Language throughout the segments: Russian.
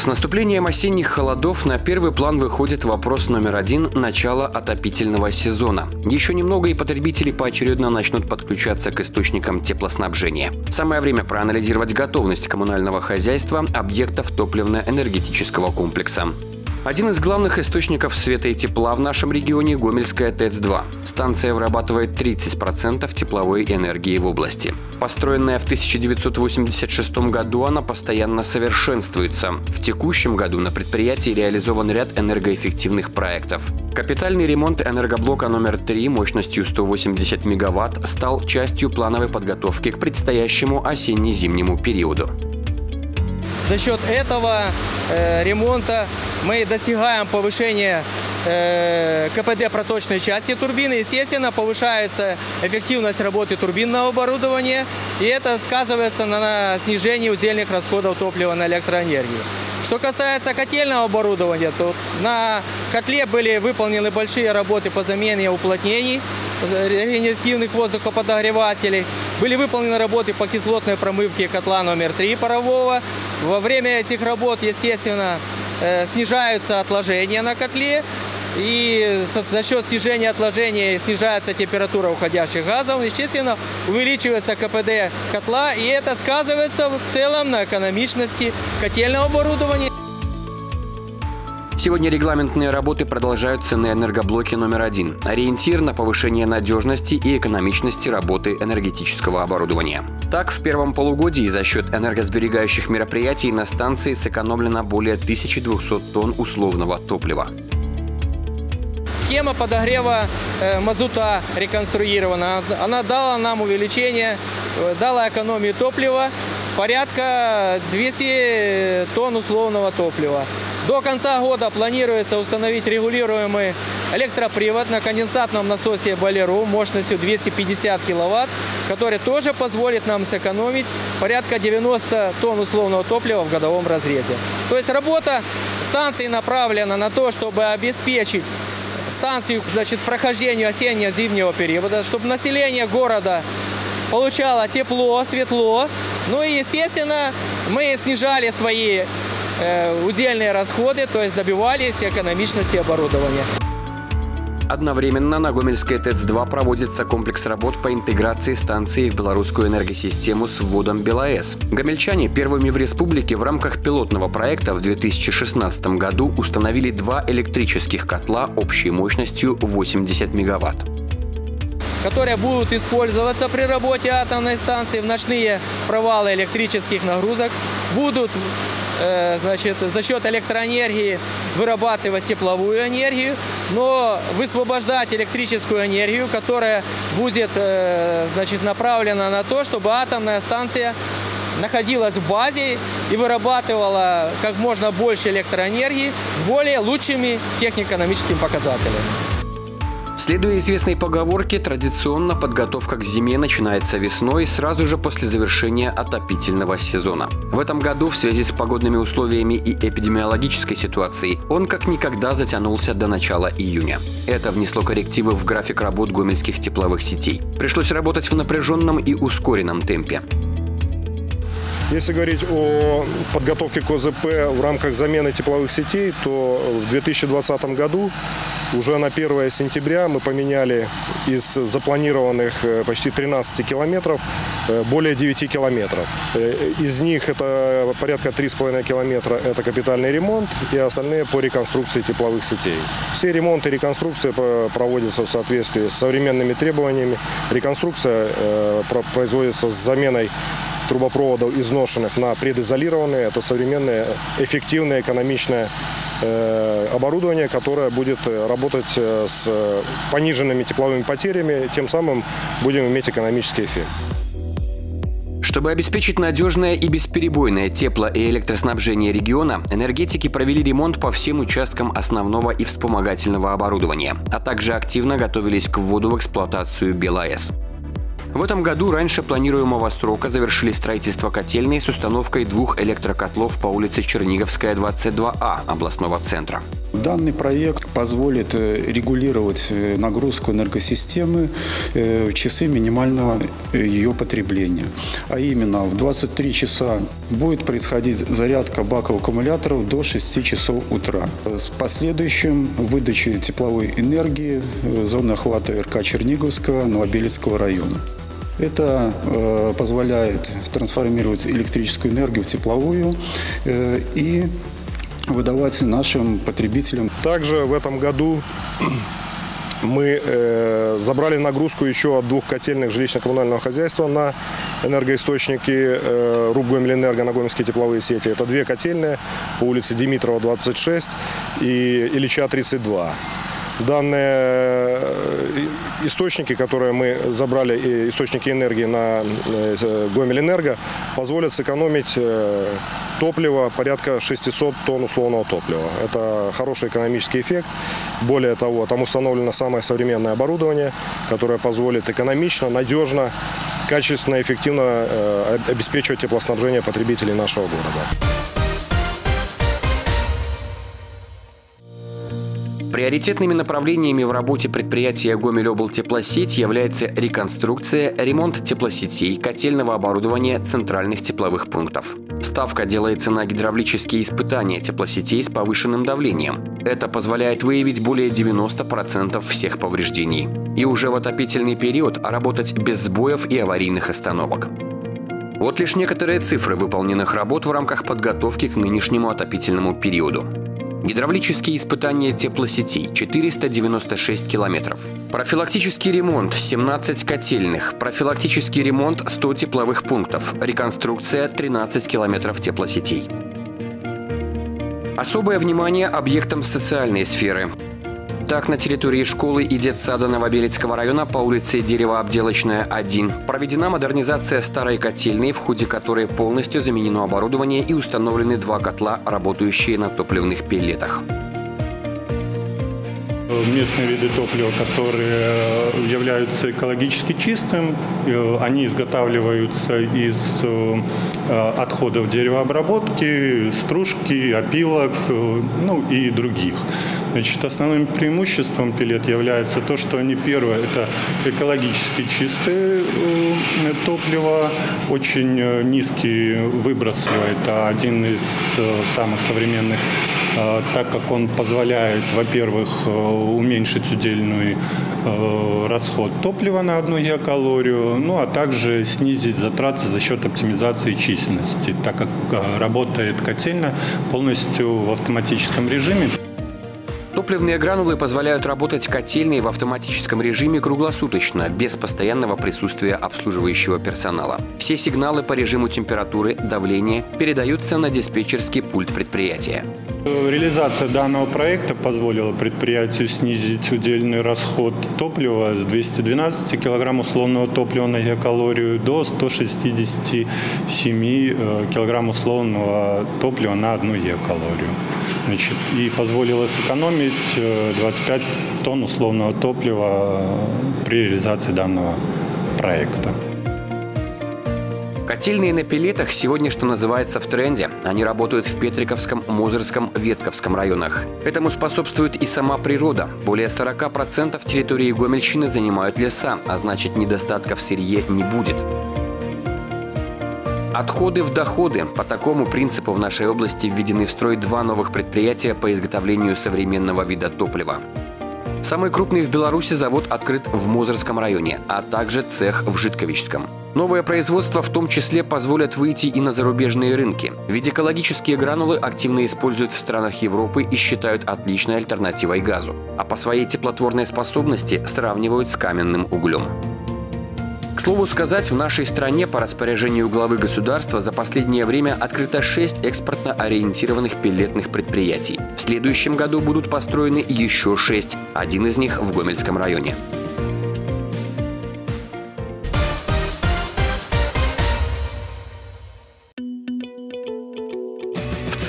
С наступлением осенних холодов на первый план выходит вопрос номер один – начало отопительного сезона. Еще немного и потребители поочередно начнут подключаться к источникам теплоснабжения. Самое время проанализировать готовность коммунального хозяйства объектов топливно-энергетического комплекса. Один из главных источников света и тепла в нашем регионе – Гомельская ТЭЦ-2. Станция вырабатывает 30% тепловой энергии в области. Построенная в 1986 году, она постоянно совершенствуется. В текущем году на предприятии реализован ряд энергоэффективных проектов. Капитальный ремонт энергоблока номер 3 мощностью 180 мегаватт стал частью плановой подготовки к предстоящему осенне-зимнему периоду. За счет этого э, ремонта мы достигаем повышения э, КПД проточной части турбины. Естественно, повышается эффективность работы турбинного оборудования, и это сказывается на, на снижении удельных расходов топлива на электроэнергию. Что касается котельного оборудования, то на котле были выполнены большие работы по замене уплотнений, регенеративных воздухоподогревателей. Были выполнены работы по кислотной промывке котла номер 3 парового. Во время этих работ, естественно, э, снижаются отложения на котле. И за счет снижения отложения снижается температура уходящих газов. Естественно, увеличивается КПД котла. И это сказывается в целом на экономичности котельного оборудования. Сегодня регламентные работы продолжаются на энергоблоке номер один. Ориентир на повышение надежности и экономичности работы энергетического оборудования. Так, в первом полугодии за счет энергосберегающих мероприятий на станции сэкономлено более 1200 тонн условного топлива. Схема подогрева э, мазута реконструирована. Она дала нам увеличение, э, дала экономию топлива порядка 200 тонн условного топлива. До конца года планируется установить регулируемый электропривод на конденсатном насосе Болеру мощностью 250 киловатт, который тоже позволит нам сэкономить порядка 90 тонн условного топлива в годовом разрезе. То есть работа станции направлена на то, чтобы обеспечить станцию значит, прохождению осенне-зимнего периода, чтобы население города получало тепло, светло. Ну и, естественно, мы снижали свои удельные расходы, то есть добивались экономичности оборудования. Одновременно на Гомельской ТЭЦ-2 проводится комплекс работ по интеграции станции в белорусскую энергосистему с вводом БелАЭС. Гомельчане первыми в республике в рамках пилотного проекта в 2016 году установили два электрических котла общей мощностью 80 мегаватт которые будут использоваться при работе атомной станции в ночные провалы электрических нагрузок, будут Э, значит, за счет электроэнергии вырабатывать тепловую энергию, но высвобождать электрическую энергию, которая будет э, значит, направлена на то, чтобы атомная станция находилась в базе и вырабатывала как можно больше электроэнергии с более лучшими технико-экономическими показателями. Следуя известной поговорке, традиционно подготовка к зиме начинается весной, сразу же после завершения отопительного сезона. В этом году в связи с погодными условиями и эпидемиологической ситуацией он как никогда затянулся до начала июня. Это внесло коррективы в график работ гомельских тепловых сетей. Пришлось работать в напряженном и ускоренном темпе. Если говорить о подготовке к ОЗП в рамках замены тепловых сетей, то в 2020 году уже на 1 сентября мы поменяли из запланированных э, почти 13 километров э, более 9 километров. Э, из них это порядка 3,5 километра – это капитальный ремонт, и остальные по реконструкции тепловых сетей. Все ремонты и реконструкции проводятся в соответствии с современными требованиями. Реконструкция производится с заменой трубопроводов изношенных на предизолированные. Это современное, эффективное, экономичное э, оборудование, которое будет э, работать э, с пониженными тепловыми потерями, тем самым будем иметь экономический эффект. Чтобы обеспечить надежное и бесперебойное тепло- и электроснабжение региона, энергетики провели ремонт по всем участкам основного и вспомогательного оборудования, а также активно готовились к вводу в эксплуатацию БелАЭС. В этом году раньше планируемого срока завершили строительство котельной с установкой двух электрокотлов по улице Черниговская, 22А областного центра. Данный проект позволит э, регулировать э, нагрузку энергосистемы э, в часы минимального ее потребления. А именно в 23 часа будет происходить зарядка баков аккумуляторов до 6 часов утра. С последующим выдачей тепловой энергии в зону охвата РК Черниговского Новобелецкого района. Это э, позволяет трансформировать электрическую энергию в тепловую э, и выдавать нашим потребителям. Также в этом году мы э, забрали нагрузку еще от двух котельных жилищно-коммунального хозяйства на энергоисточники э, РУП Гомельэнерго на Гомельские тепловые сети. Это две котельные по улице Димитрова, 26 и Ильича, 32 данные э, источники, которые мы забрали, источники энергии на э, Гомель-Энерго, позволят сэкономить э, топливо порядка 600 тонн условного топлива. Это хороший экономический эффект. Более того, там установлено самое современное оборудование, которое позволит экономично, надежно, качественно, эффективно обеспечивать теплоснабжение потребителей нашего города. Приоритетными направлениями в работе предприятия Гомель-Облтеплосеть является реконструкция, ремонт теплосетей, котельного оборудования центральных тепловых пунктов. Ставка делается на гидравлические испытания теплосетей с повышенным давлением. Это позволяет выявить более 90% всех повреждений. И уже в отопительный период работать без сбоев и аварийных остановок. Вот лишь некоторые цифры выполненных работ в рамках подготовки к нынешнему отопительному периоду. Гидравлические испытания теплосетей – 496 километров. Профилактический ремонт – 17 котельных. Профилактический ремонт – 100 тепловых пунктов. Реконструкция – 13 километров теплосетей. Особое внимание объектам социальной сферы. Так, на территории школы и детсада Новобелецкого района по улице Деревообделочная 1 проведена модернизация старой котельной, в ходе которой полностью заменено оборудование и установлены два котла, работающие на топливных пеллетах местные виды топлива, которые являются экологически чистым. Э, они изготавливаются из э, отходов деревообработки, стружки, опилок, э, ну и других. Значит, основным преимуществом пилет является то, что они, первое, это экологически чистое э, топливо, очень э, низкий выброс это один из э, самых современных, так как он позволяет, во-первых, уменьшить удельный расход топлива на одну геокалорию, ну а также снизить затраты за счет оптимизации численности, так как работает котельная полностью в автоматическом режиме. Топливные гранулы позволяют работать котельной в автоматическом режиме круглосуточно, без постоянного присутствия обслуживающего персонала. Все сигналы по режиму температуры, давления передаются на диспетчерский пульт предприятия. Реализация данного проекта позволила предприятию снизить удельный расход топлива с 212 кг условного топлива на геокалорию до 167 э, кг условного топлива на одну геокалорию. Значит, и позволило сэкономить 25 э, тонн условного топлива при реализации данного проекта. Котельные на пилетах сегодня, что называется, в тренде. Они работают в Петриковском, Мозырском, Ветковском районах. Этому способствует и сама природа. Более 40% территории Гомельщины занимают леса, а значит недостатка в сырье не будет. Отходы в доходы. По такому принципу в нашей области введены в строй два новых предприятия по изготовлению современного вида топлива. Самый крупный в Беларуси завод открыт в Мозырском районе, а также цех в Житковичском. Новое производство в том числе позволят выйти и на зарубежные рынки. Ведь экологические гранулы активно используют в странах Европы и считают отличной альтернативой газу. А по своей теплотворной способности сравнивают с каменным углем. К слову сказать, в нашей стране по распоряжению главы государства за последнее время открыто 6 экспортно ориентированных пилетных предприятий. В следующем году будут построены еще 6, один из них в Гомельском районе.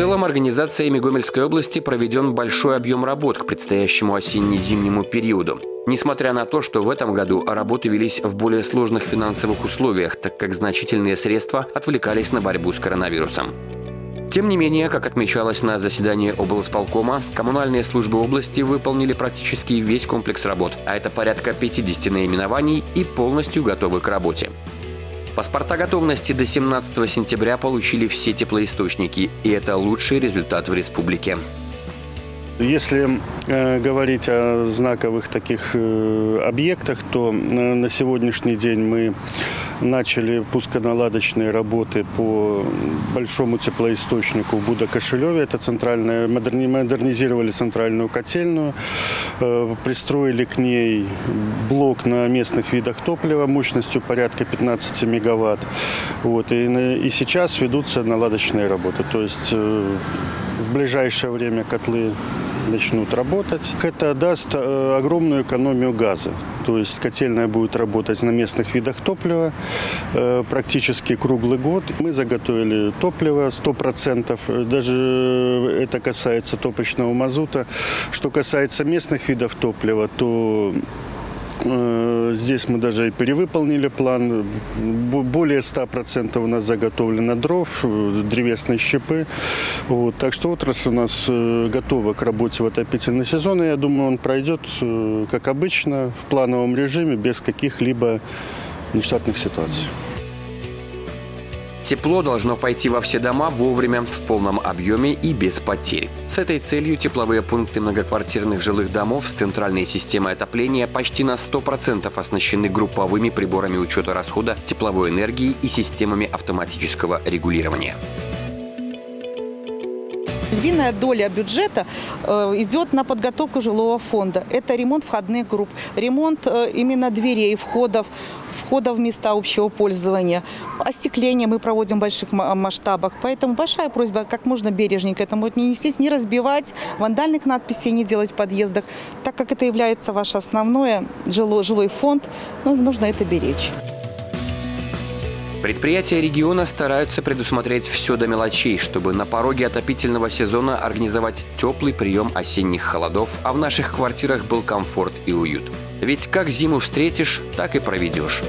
Целом, организациями Гомельской области проведен большой объем работ к предстоящему осенне-зимнему периоду. Несмотря на то, что в этом году работы велись в более сложных финансовых условиях, так как значительные средства отвлекались на борьбу с коронавирусом. Тем не менее, как отмечалось на заседании облсполкома, коммунальные службы области выполнили практически весь комплекс работ, а это порядка 50 наименований и полностью готовы к работе. Паспорта готовности до 17 сентября получили все теплоисточники, и это лучший результат в республике. Если э, говорить о знаковых таких э, объектах, то э, на сегодняшний день мы начали пусконаладочные работы по большому теплоисточнику в Буда-Кошелеве. Это центральная, модерни, модернизировали центральную котельную, э, пристроили к ней блок на местных видах топлива мощностью порядка 15 мегаватт. Вот, и, и сейчас ведутся наладочные работы. То есть э, в ближайшее время котлы начнут работать. Это даст э, огромную экономию газа. То есть котельная будет работать на местных видах топлива э, практически круглый год. Мы заготовили топливо 100%. Даже это касается топочного мазута. Что касается местных видов топлива, то Э, здесь мы даже и перевыполнили план. Более 100% у нас заготовлено дров, э, древесной щепы. Вот. Так что отрасль у нас э, готова к работе в отопительный сезон. И я думаю, он пройдет, как обычно, в плановом режиме, без каких-либо нештатных ситуаций. Тепло должно пойти во все дома вовремя, в полном объеме и без потерь. С этой целью тепловые пункты многоквартирных жилых домов с центральной системой отопления почти на 100% оснащены групповыми приборами учета расхода тепловой энергии и системами автоматического регулирования. Львиная доля бюджета э, идет на подготовку жилого фонда. Это ремонт входных групп, ремонт э, именно дверей, входов, входа в места общего пользования. Остекление мы проводим в больших масштабах. Поэтому большая просьба как можно бережнее к этому отнестись, не разбивать, вандальных надписей не делать в подъездах. Так как это является ваше основное жилой, жилой фонд, ну, нужно это беречь. Предприятия региона стараются предусмотреть все до мелочей, чтобы на пороге отопительного сезона организовать теплый прием осенних холодов, а в наших квартирах был комфорт и уют. Ведь как зиму встретишь, так и проведешь.